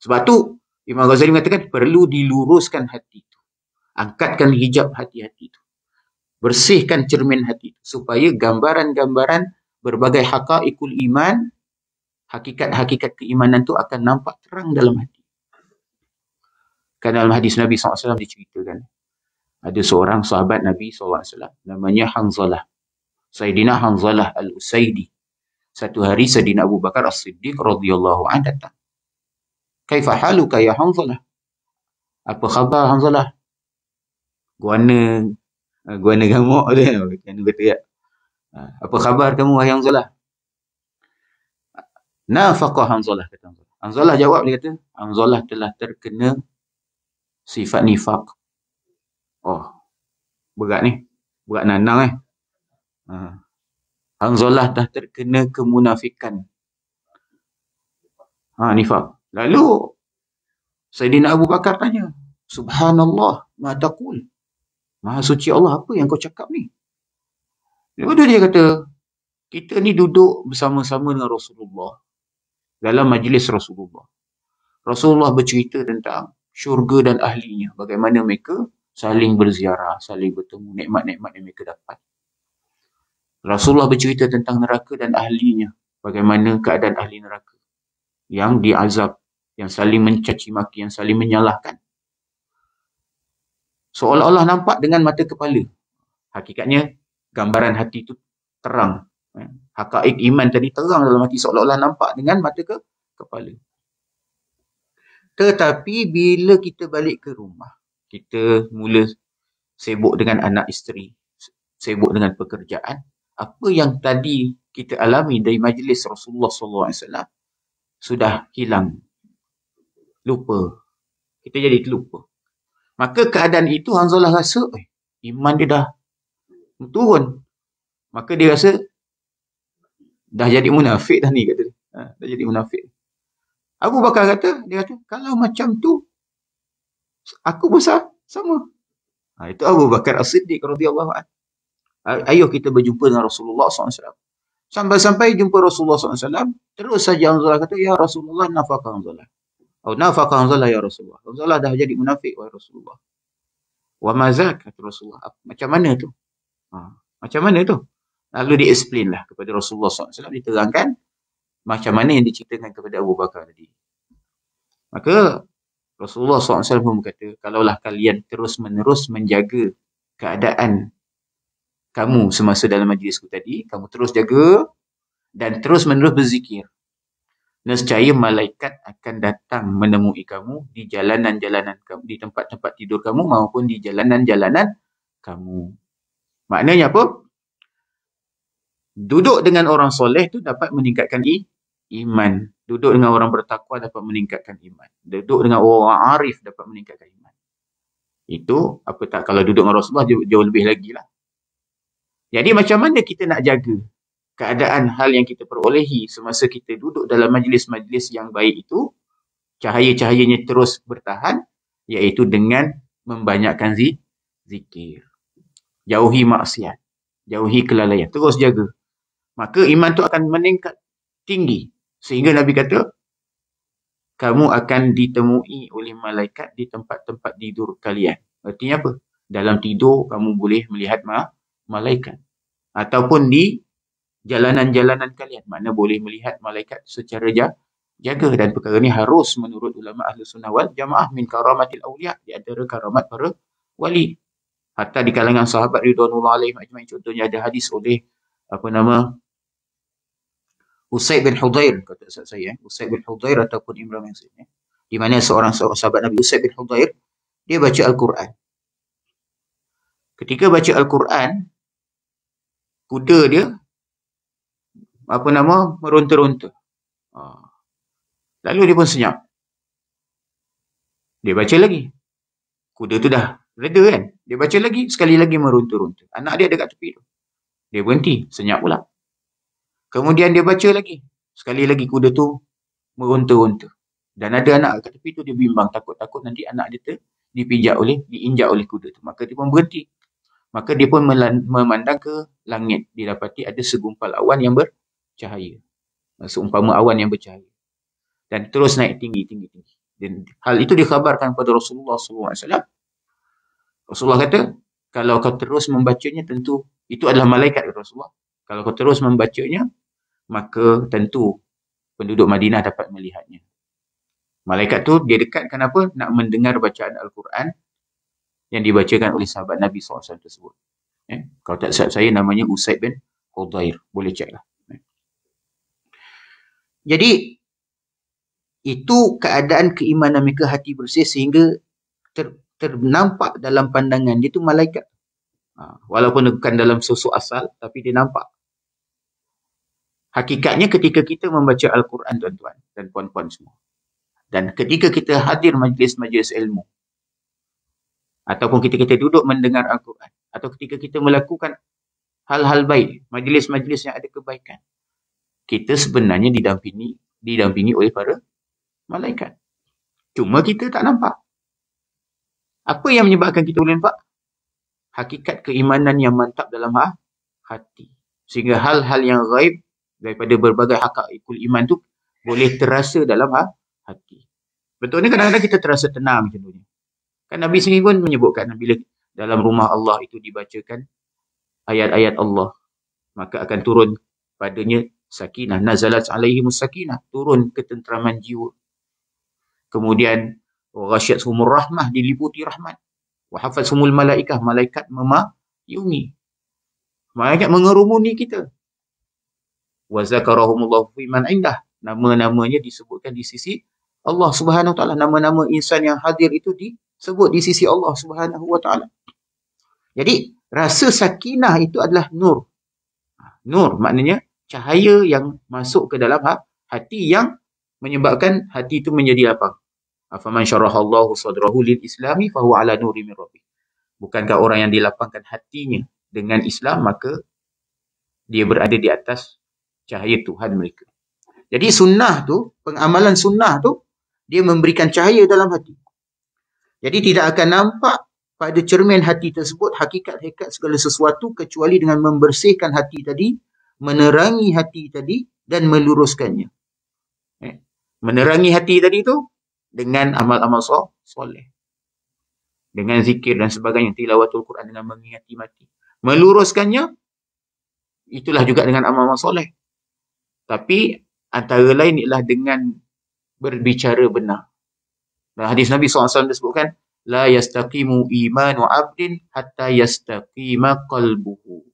Sebab tu Imam Ghazali mengatakan perlu diluruskan hati itu. Angkatkan hijab hati-hati itu. Bersihkan cermin hati itu. Supaya gambaran-gambaran berbagai hakaikul iman, hakikat-hakikat keimanan itu akan nampak terang dalam hati. Kan dalam hadis Nabi SAW diceritakan. Ada seorang sahabat Nabi SAW. Namanya Hanzalah. Sayyidina Hanzalah Al-Usaidi. Satu hari Sayyidina Abu Bakar As-Siddiq radhiyallahu anhu datang. Kaifa haluka ya Hanzalah? Apa khabar Hanzalah? Guana uh, guana gamuk dia kan kata ya. Apa khabar kamu wahai Hanzalah? Nafaqah Hanzalah kata Hanzalah. Hanzalah jawab dia kata, Hanzalah telah terkena sifat nifaq. Oh, berat ni. Berat nanang eh. Ha. Hanzalah dah terkena kemunafikan. Ha, nifak. Lalu, Sayyidina Abu Bakar tanya, Subhanallah, ma taqul. Maha suci Allah, apa yang kau cakap ni? Lepas dia kata, kita ni duduk bersama-sama dengan Rasulullah. Dalam majlis Rasulullah. Rasulullah bercerita tentang syurga dan ahlinya. Bagaimana mereka saling berziarah, saling bertemu, nikmat-nikmat yang mereka dapat. Rasulullah bercerita tentang neraka dan ahlinya. Bagaimana keadaan ahli neraka. Yang diazab, yang saling mencaci maki, yang saling menyalahkan. Seolah-olah nampak dengan mata kepala. Hakikatnya, gambaran hati itu terang. Hakaik iman tadi terang dalam hati seolah-olah nampak dengan mata ke kepala. Tetapi bila kita balik ke rumah, kita mula sibuk dengan anak isteri, sibuk dengan pekerjaan, apa yang tadi kita alami dari majlis Rasulullah SAW sudah hilang. Lupa. Kita jadi terlupa. Maka keadaan itu Hanzalah rasa, eh, iman dia dah turun. Maka dia rasa, dah jadi munafik dah ni kata dia. Ha, dah jadi munafik. Abu Bakar kata, dia kata, kalau macam tu, aku besar sama. Ha, itu Abu Bakar As-Siddiq radhiyallahu anhu. Ayuh kita berjumpa dengan Rasulullah SAW. Sampai-sampai jumpa Rasulullah SAW, terus saja Hanzalah kata, Ya Rasulullah, nafakah Hanzalah. Oh, nafakah Hanzalah, Ya Rasulullah. Hanzalah dah jadi munafik, Ya Rasulullah. Wa mazak, kata Rasulullah. Macam mana tu? Ha, macam mana tu? Lalu dia explain lah kepada Rasulullah SAW. Diterangkan macam mana yang diceritakan kepada Abu Bakar tadi. Maka Rasulullah SAW pun berkata, kalaulah kalian terus-menerus menjaga keadaan kamu semasa dalam majlisku tadi, kamu terus jaga dan terus-menerus berzikir. Nescaya malaikat akan datang menemui kamu di jalanan-jalanan kamu, di tempat-tempat tidur kamu maupun di jalanan-jalanan kamu. Maknanya apa? Duduk dengan orang soleh tu dapat meningkatkan iman. Duduk dengan orang bertakwa dapat meningkatkan iman. Duduk dengan orang arif dapat meningkatkan iman. Itu apa tak kalau duduk dengan Rasulullah jauh, jauh lebih lagi lah. Jadi macam mana kita nak jaga keadaan hal yang kita perolehi semasa kita duduk dalam majlis-majlis yang baik itu, cahaya-cahayanya terus bertahan, iaitu dengan membanyakkan zikir. Jauhi maksiat. Jauhi kelalaian. Terus jaga. Maka iman tu akan meningkat tinggi. Sehingga Nabi kata, kamu akan ditemui oleh malaikat di tempat-tempat tidur kalian. Artinya apa? Dalam tidur, kamu boleh melihat ma malaikat. Ataupun di jalanan-jalanan kalian. Mana boleh melihat malaikat secara jaga. Dan perkara ini harus menurut ulama ahli sunnah wal jamaah min karamatil awliya. Di antara karamat para wali. Hatta di kalangan sahabat Ridwanullah alaih. Contohnya ada hadis oleh apa nama Usaid bin Hudair kata Ustaz saya, Usaid bin Hudair ataupun Imran bin Zaid. Di mana seorang sahabat Nabi Usaid bin Hudair dia baca Al-Quran. Ketika baca Al-Quran, kuda dia apa nama meronta-ronta. Ha. Lalu dia pun senyap. Dia baca lagi. Kuda tu dah reda kan. Dia baca lagi, sekali lagi meronta-ronta. Anak dia dekat tepi tu. Dia berhenti, senyap pula. Kemudian dia baca lagi. Sekali lagi kuda tu meronta-ronta. Dan ada anak kat tepi tu dia bimbang takut-takut nanti anak dia tu dipijak oleh, diinjak oleh kuda tu. Maka dia pun berhenti. Maka dia pun memandang ke langit. Didapati ada segumpal awan yang bercahaya. Seumpama awan yang bercahaya. Dan terus naik tinggi, tinggi, tinggi. Dan hal itu dikhabarkan kepada Rasulullah SAW. Rasulullah kata, kalau kau terus membacanya tentu itu adalah malaikat Rasulullah. Kalau kau terus membacanya, maka tentu penduduk Madinah dapat melihatnya. Malaikat tu dia dekat kenapa? Nak mendengar bacaan Al-Quran yang dibacakan oleh sahabat Nabi SAW tersebut. Eh? Kalau tak sahabat saya namanya Usaid bin Hudair. Boleh cek lah. Eh? Jadi, itu keadaan keimanan mereka hati bersih sehingga ter, ternampak dalam pandangan dia tu malaikat. Ha, walaupun bukan dalam sosok asal, tapi dia nampak. Hakikatnya ketika kita membaca Al-Quran tuan-tuan dan puan-puan semua. Dan ketika kita hadir majlis-majlis ilmu, ataupun ketika kita duduk mendengar Al-Quran atau ketika kita melakukan hal-hal baik, majlis-majlis yang ada kebaikan, kita sebenarnya didampingi didampingi oleh para malaikat. Cuma kita tak nampak. Apa yang menyebabkan kita boleh nampak? Hakikat keimanan yang mantap dalam ha hati. Sehingga hal-hal yang gaib daripada berbagai hakikul iman tu boleh terasa dalam ha hati. Betul ni kadang-kadang kita terasa tenang macam tu. Kan Nabi sendiri pun menyebutkan bila dalam rumah Allah itu dibacakan ayat-ayat Allah maka akan turun padanya sakinah. Nazalat alaihi musakinah turun ketenteraman jiwa. Kemudian ghasyat sumur rahmah diliputi rahmat. Wa hafaz sumul malaikah malaikat memayungi malaikat mengerumuni kita wa zakarahumullahu fi man indah nama-namanya disebutkan di sisi Allah Subhanahu taala nama-nama insan yang hadir itu di sebut di sisi Allah Subhanahu Wa Taala. Jadi rasa sakinah itu adalah nur. Nur maknanya cahaya yang masuk ke dalam hati yang menyebabkan hati itu menjadi lapang. Afaman syarahallahu sadrahu lil islami fahuwa ala nuri min rabbih. Bukankah orang yang dilapangkan hatinya dengan Islam maka dia berada di atas cahaya Tuhan mereka. Jadi sunnah tu, pengamalan sunnah tu dia memberikan cahaya dalam hati. Jadi tidak akan nampak pada cermin hati tersebut hakikat-hakikat segala sesuatu kecuali dengan membersihkan hati tadi, menerangi hati tadi dan meluruskannya. Eh, menerangi hati tadi tu dengan amal-amal soleh. Dengan zikir dan sebagainya, tilawatul Quran dengan mengingati mati. Meluruskannya, itulah juga dengan amal-amal soleh. Tapi antara lain ialah dengan berbicara benar. Dan hadis Nabi SAW disebutkan, La yastaqimu imanu abdin hatta yastaqima qalbuhu.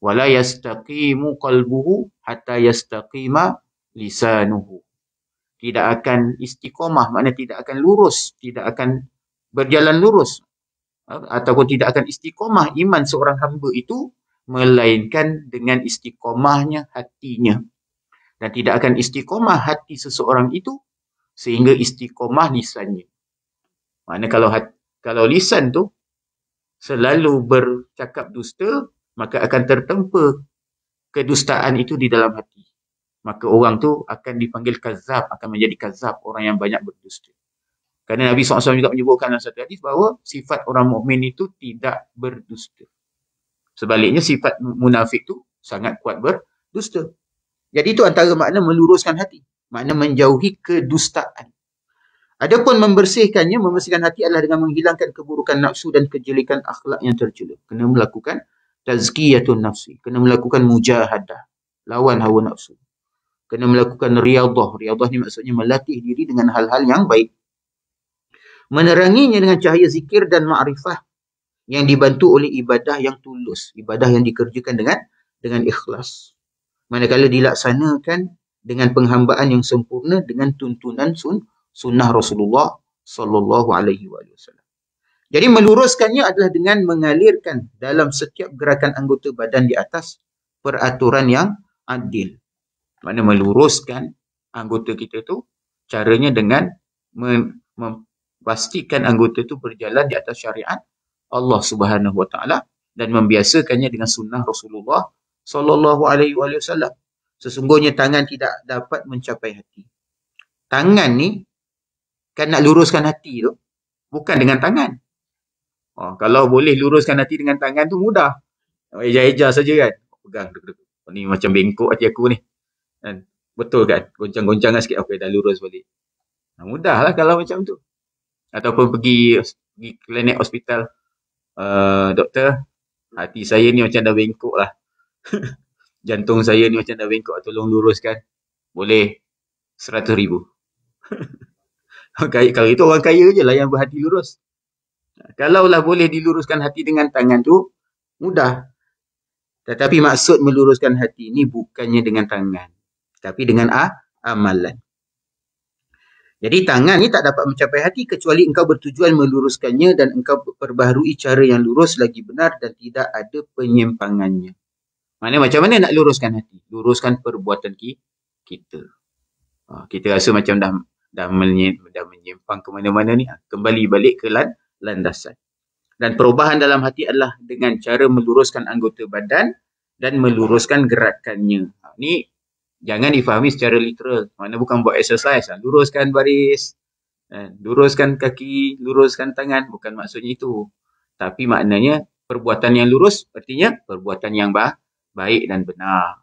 Wa la yastaqimu qalbuhu hatta yastaqima lisanuhu. Tidak akan istiqomah, maknanya tidak akan lurus, tidak akan berjalan lurus. Ataupun tidak akan istiqomah iman seorang hamba itu, melainkan dengan istiqomahnya hatinya. Dan tidak akan istiqomah hati seseorang itu sehingga istiqomah lisannya. Mana kalau hat, kalau lisan tu selalu bercakap dusta, maka akan tertempa kedustaan itu di dalam hati. Maka orang tu akan dipanggil kazab, akan menjadi kazab orang yang banyak berdusta. Kerana Nabi SAW juga menyebutkan dalam satu hadis bahawa sifat orang mukmin itu tidak berdusta. Sebaliknya sifat munafik tu sangat kuat berdusta. Jadi itu antara makna meluruskan hati makna menjauhi kedustaan. Adapun membersihkannya, membersihkan hati adalah dengan menghilangkan keburukan nafsu dan kejelikan akhlak yang tercela. Kena melakukan tazkiyatun nafsi. Kena melakukan mujahadah. Lawan hawa nafsu. Kena melakukan riadah. Riadah ni maksudnya melatih diri dengan hal-hal yang baik. Meneranginya dengan cahaya zikir dan ma'rifah yang dibantu oleh ibadah yang tulus. Ibadah yang dikerjakan dengan dengan ikhlas. Manakala dilaksanakan dengan penghambaan yang sempurna dengan tuntunan sun, sunnah Rasulullah sallallahu alaihi wasallam. Jadi meluruskannya adalah dengan mengalirkan dalam setiap gerakan anggota badan di atas peraturan yang adil. Mana meluruskan anggota kita tu caranya dengan memastikan anggota tu berjalan di atas syariat Allah Subhanahu Wa Taala dan membiasakannya dengan sunnah Rasulullah sallallahu alaihi wasallam. Sesungguhnya tangan tidak dapat mencapai hati. Tangan ni kan nak luruskan hati tu bukan dengan tangan. Oh, kalau boleh luruskan hati dengan tangan tu mudah. Eja-eja saja kan. Pegang. Oh, ni macam bengkok hati aku ni. Kan? Betul kan? Goncang-goncang sikit. Okey, dah lurus balik. Nah, mudah lah kalau macam tu. Ataupun pergi pergi klinik hospital. Uh, doktor, hati saya ni macam dah bengkok lah. Jantung saya ni macam dah bengkok. Tolong luruskan. Boleh. Seratus ribu. kalau itu orang kaya je lah yang berhati lurus. Kalaulah boleh diluruskan hati dengan tangan tu, mudah. Tetapi maksud meluruskan hati ini bukannya dengan tangan. Tapi dengan ah, amalan. Jadi tangan ni tak dapat mencapai hati kecuali engkau bertujuan meluruskannya dan engkau perbaharui cara yang lurus lagi benar dan tidak ada penyimpangannya. Mana macam mana nak luruskan hati? Luruskan perbuatan kita. Ah, kita rasa macam dah dah, menyimpang ke mana-mana ni. Ah, kembali balik ke lan, landasan. Dan perubahan dalam hati adalah dengan cara meluruskan anggota badan dan meluruskan gerakannya. Ha, ni jangan difahami secara literal. Mana bukan buat exercise. Ha, luruskan baris, ha, luruskan kaki, luruskan tangan. Bukan maksudnya itu. Tapi maknanya perbuatan yang lurus artinya perbuatan yang ba baik dan benar.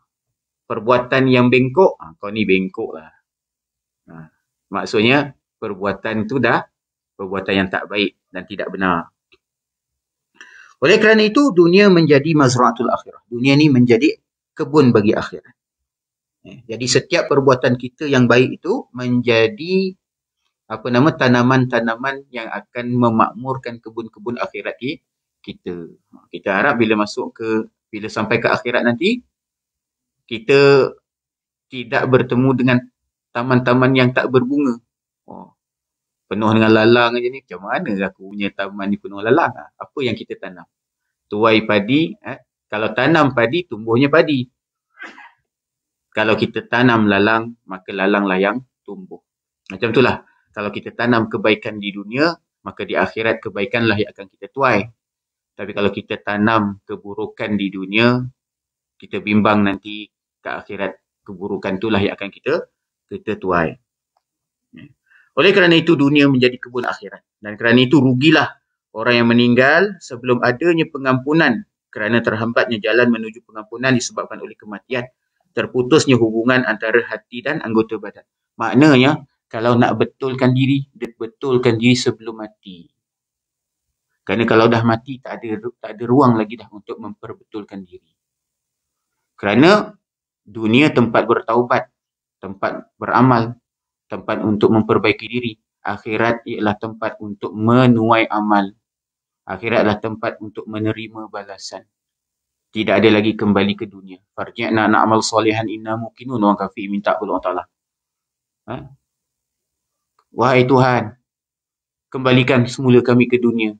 Perbuatan yang bengkok, ha, kau ni bengkok lah. Ha, maksudnya perbuatan tu dah perbuatan yang tak baik dan tidak benar. Oleh kerana itu, dunia menjadi mazra'atul akhirah. Dunia ni menjadi kebun bagi akhirat. Eh, jadi setiap perbuatan kita yang baik itu menjadi apa nama tanaman-tanaman yang akan memakmurkan kebun-kebun akhirat kita. Kita harap bila masuk ke bila sampai ke akhirat nanti kita tidak bertemu dengan taman-taman yang tak berbunga. Oh, penuh dengan lalang aja ni macam mana aku punya taman ni penuh lalang ah? apa yang kita tanam tuai padi eh? kalau tanam padi tumbuhnya padi kalau kita tanam lalang maka lalang lah yang tumbuh macam itulah kalau kita tanam kebaikan di dunia maka di akhirat kebaikanlah yang akan kita tuai tapi kalau kita tanam keburukan di dunia kita bimbang nanti ke akhirat keburukan itulah yang akan kita kita tuai oleh kerana itu dunia menjadi kebun akhirat. Dan kerana itu rugilah orang yang meninggal sebelum adanya pengampunan kerana terhambatnya jalan menuju pengampunan disebabkan oleh kematian. Terputusnya hubungan antara hati dan anggota badan. Maknanya kalau nak betulkan diri, betulkan diri sebelum mati. Kerana kalau dah mati tak ada tak ada ruang lagi dah untuk memperbetulkan diri. Kerana dunia tempat bertaubat, tempat beramal, tempat untuk memperbaiki diri. Akhirat ialah tempat untuk menuai amal. Akhirat adalah tempat untuk menerima balasan. Tidak ada lagi kembali ke dunia. Farji'na na'amal salihan inna mukinun orang kafir minta kepada Allah Ta'ala. Ha? Wahai Tuhan, kembalikan semula kami ke dunia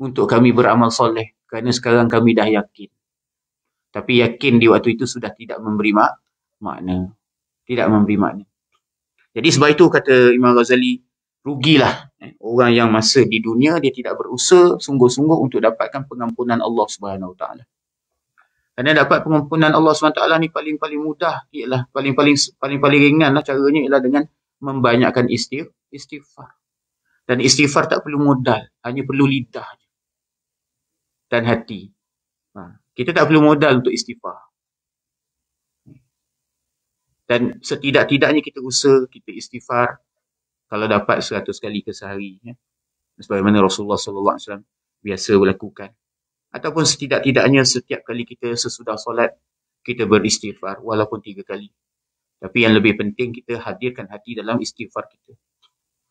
untuk kami beramal soleh kerana sekarang kami dah yakin. Tapi yakin di waktu itu sudah tidak memberi mak makna. Tidak memberi makna. Jadi sebab itu kata Imam Ghazali, rugilah eh, orang yang masa di dunia dia tidak berusaha sungguh-sungguh untuk dapatkan pengampunan Allah Subhanahu Taala. Kerana dapat pengampunan Allah Taala ni paling-paling mudah ialah paling-paling paling-paling ringanlah caranya ialah dengan membanyakkan istighfar. Dan istighfar tak perlu modal, hanya perlu lidah dan hati. Ha. Kita tak perlu modal untuk istighfar. Dan setidak-tidaknya kita usaha, kita istighfar kalau dapat seratus kali ke sehari. Ya. Sebagaimana Rasulullah SAW biasa melakukan. Ataupun setidak-tidaknya setiap kali kita sesudah solat, kita beristighfar walaupun tiga kali. Tapi yang lebih penting kita hadirkan hati dalam istighfar kita.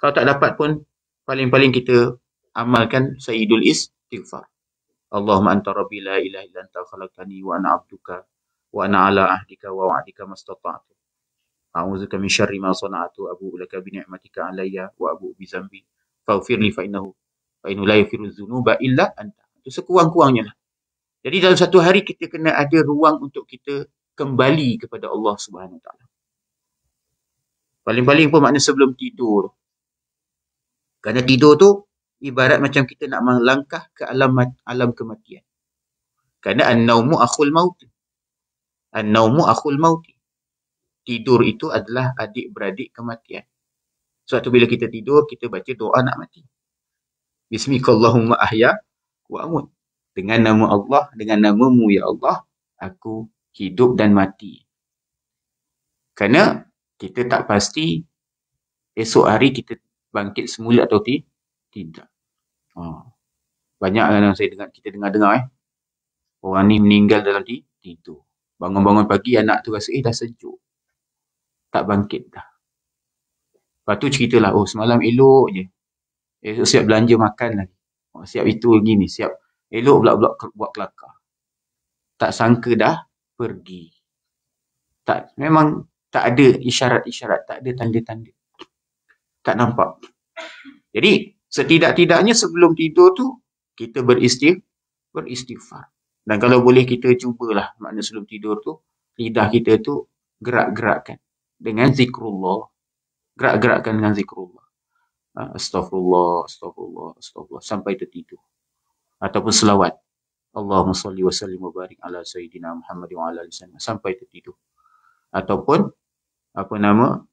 Kalau tak dapat pun, paling-paling kita amalkan Sayyidul Istighfar. Allahumma anta rabbi la ilaha illa anta khalaqtani wa ana abduka wa ana ala ahdika wa wa'dika mastata'tu. A'udzubika min syarri ma sana'tu abu laka bi ni'matika alayya wa abu bi zambi. Faghfirli fa innahu fa innahu la yaghfiru dzunuba illa anta. Itu sekurang-kurangnya lah. Jadi dalam satu hari kita kena ada ruang untuk kita kembali kepada Allah Subhanahu Wa Taala. Paling-paling pun makna sebelum tidur. Kerana tidur tu ibarat macam kita nak melangkah ke alam alam kematian. Kerana an-naumu akhul maut. An-naumu akhul maut. Tidur itu adalah adik-beradik kematian. Sebab tu bila kita tidur, kita baca doa nak mati. Bismillahirrahmanirrahim ahya wa amut. Dengan nama Allah, dengan namamu ya Allah, aku hidup dan mati. Kerana kita tak pasti esok hari kita bangkit semula atau tidak. Ha. Banyak yang saya dengar, kita dengar-dengar eh. Orang ni meninggal dalam tidur. Bangun-bangun pagi anak tu rasa eh dah sejuk. Tak bangkit dah. Lepas tu ceritalah, oh semalam elok je. Esok siap belanja makan lagi. Oh, siap itu lagi ni, siap. Elok pula pula buat kelakar. Tak sangka dah pergi. Tak, memang tak ada isyarat-isyarat, tak ada tanda-tanda. Tak nampak. Jadi, setidak-tidaknya sebelum tidur tu, kita beristif, beristighfar. Dan kalau boleh kita cubalah makna sebelum tidur tu, lidah kita tu gerak-gerakkan dengan zikrullah. Gerak-gerakkan dengan zikrullah. Ha, astaghfirullah, astaghfirullah, astaghfirullah. Sampai tertidur. Ataupun selawat. Allahumma salli wa sallim wa barik ala Sayyidina Muhammad wa ala alihi Sampai tertidur. Ataupun, apa nama,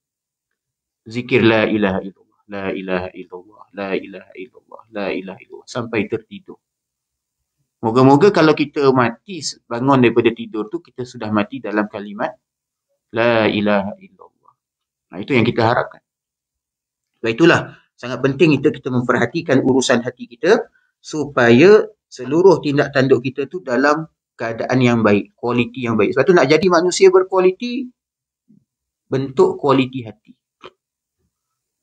zikir la ilaha illallah. La ilaha illallah. La ilaha illallah. La ilaha illallah. Sampai tertidur. Moga-moga kalau kita mati bangun daripada tidur tu kita sudah mati dalam kalimat la ilaha illallah. Nah itu yang kita harapkan. Sebab itulah sangat penting kita kita memperhatikan urusan hati kita supaya seluruh tindak tanduk kita tu dalam keadaan yang baik, kualiti yang baik. Sebab tu nak jadi manusia berkualiti bentuk kualiti hati.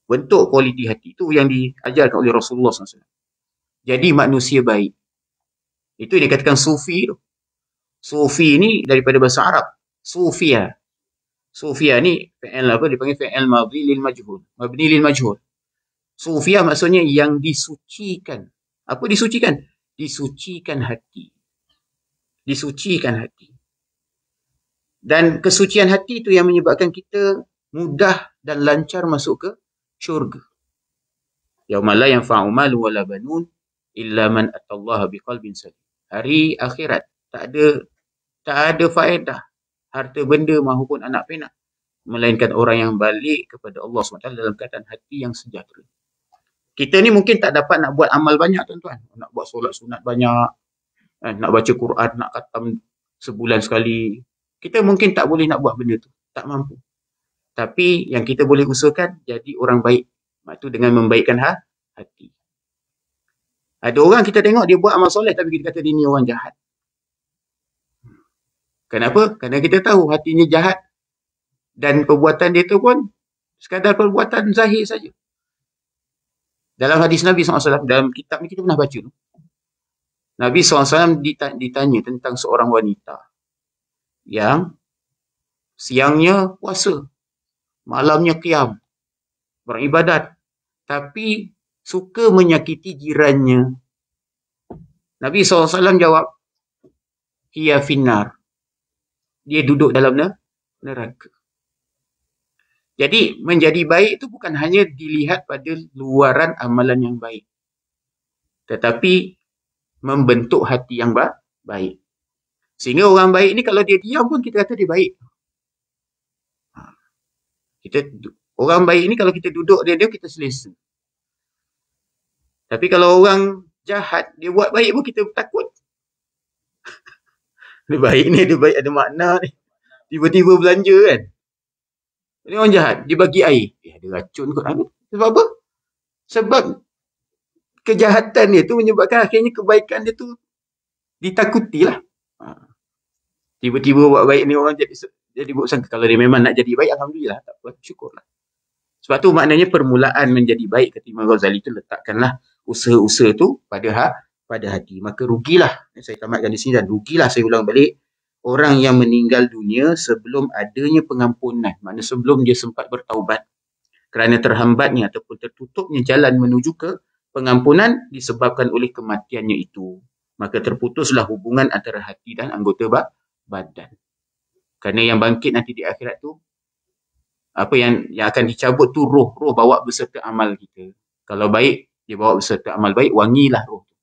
Bentuk kualiti hati itu yang diajarkan oleh Rasulullah SAW. Jadi manusia baik. Itu yang dikatakan sufi tu. Sufi ni daripada bahasa Arab. Sufia. Sufia ni fi'il apa? Dipanggil fi'il madhi lil majhul. Mabni lil majhul. Sufia maksudnya yang disucikan. Apa disucikan? Disucikan hati. Disucikan hati. Dan kesucian hati itu yang menyebabkan kita mudah dan lancar masuk ke syurga. Yaumala yang fa'umalu wala banun illa man atallaha biqalbin salim hari akhirat tak ada tak ada faedah harta benda maupun anak penak melainkan orang yang balik kepada Allah SWT dalam keadaan hati yang sejahtera. Kita ni mungkin tak dapat nak buat amal banyak tuan-tuan. Nak buat solat sunat banyak. Eh, nak baca Quran, nak khatam sebulan sekali. Kita mungkin tak boleh nak buat benda tu. Tak mampu. Tapi yang kita boleh usahakan jadi orang baik. Itu dengan membaikkan hati. Ada orang kita tengok dia buat amal soleh tapi kita kata dia ni orang jahat. Kenapa? Kerana kita tahu hatinya jahat dan perbuatan dia tu pun sekadar perbuatan zahir saja. Dalam hadis Nabi SAW, dalam kitab ni kita pernah baca. Nabi SAW ditanya tentang seorang wanita yang siangnya puasa, malamnya kiam, beribadat. Tapi suka menyakiti jirannya. Nabi SAW jawab, Hiya finnar. Dia duduk dalam neraka. Jadi, menjadi baik itu bukan hanya dilihat pada luaran amalan yang baik. Tetapi, membentuk hati yang baik. Sehingga orang baik ni kalau dia diam pun kita kata dia baik. Kita Orang baik ni kalau kita duduk dia dia kita selesa. Tapi kalau orang jahat, dia buat baik pun kita takut. dia baik ni, dia baik ada makna ni. Tiba-tiba belanja kan. Ini orang jahat, dia bagi air. Eh, ada racun kot. Sebab apa? Sebab kejahatan dia tu menyebabkan akhirnya kebaikan dia tu ditakuti lah. Ha. Tiba-tiba buat baik ni orang jadi jadi buat sangka. Kalau dia memang nak jadi baik, Alhamdulillah. Tak apa, syukurlah. Sebab tu maknanya permulaan menjadi baik kata Imam Ghazali tu letakkanlah usaha-usaha tu pada ha, pada hati. Maka rugilah, saya tamatkan di sini dan rugilah saya ulang balik, orang yang meninggal dunia sebelum adanya pengampunan. Maknanya sebelum dia sempat bertaubat kerana terhambatnya ataupun tertutupnya jalan menuju ke pengampunan disebabkan oleh kematiannya itu. Maka terputuslah hubungan antara hati dan anggota badan. Kerana yang bangkit nanti di akhirat tu apa yang yang akan dicabut tu roh, roh bawa beserta amal kita. Kalau baik, dia bawa beserta amal baik, wangilah roh tu.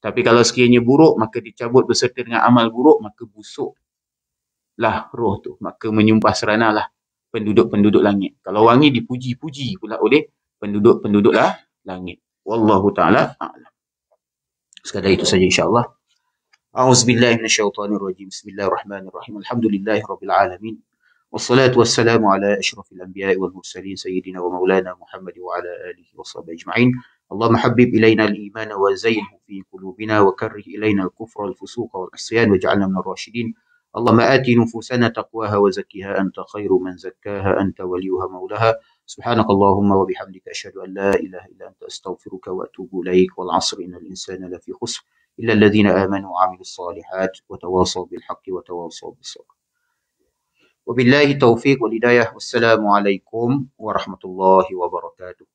Tapi kalau sekiranya buruk, maka dicabut beserta dengan amal buruk, maka busuklah roh tu. Maka menyumpah seranalah penduduk-penduduk langit. Kalau wangi dipuji-puji pula oleh penduduk-penduduk lah langit. Wallahu ta'ala a'lam. Sekadar itu saja insyaAllah. A'udzubillahi minasyaitonirrajim. Bismillahirrahmanirrahim. Alhamdulillahirabbil alamin. والصلاة والسلام على أشرف الأنبياء والمرسلين سيدنا ومولانا محمد وعلى آله وصحبه أجمعين اللهم حبب إلينا الإيمان وزينه في قلوبنا وكره إلينا الكفر والفسوق والعصيان واجعلنا من الراشدين اللهم آت نفوسنا تقواها وزكها أنت خير من زكاها أنت وليها مولاها سبحانك اللهم وبحمدك أشهد أن لا إله إلا أنت أستغفرك وأتوب إليك والعصر إن الإنسان لفي خسر إلا الذين آمنوا وعملوا الصالحات وتواصوا بالحق وتواصوا بالصبر. وبالله التوفيق والهداية. والسلام عليكم ورحمة الله وبركاته.